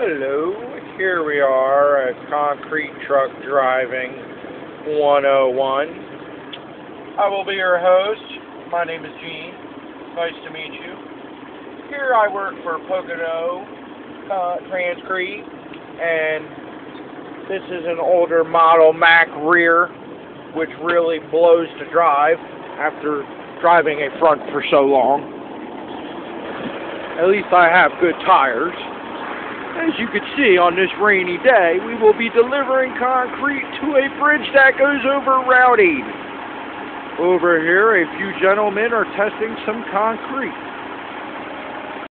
Hello, here we are at Concrete Truck Driving 101. I will be your host. My name is Gene. Nice to meet you. Here I work for Pocono uh, Transcrete, and this is an older model Mack rear, which really blows to drive after driving a front for so long. At least I have good tires. As you can see on this rainy day, we will be delivering concrete to a bridge that goes over Route 80. Over here, a few gentlemen are testing some concrete.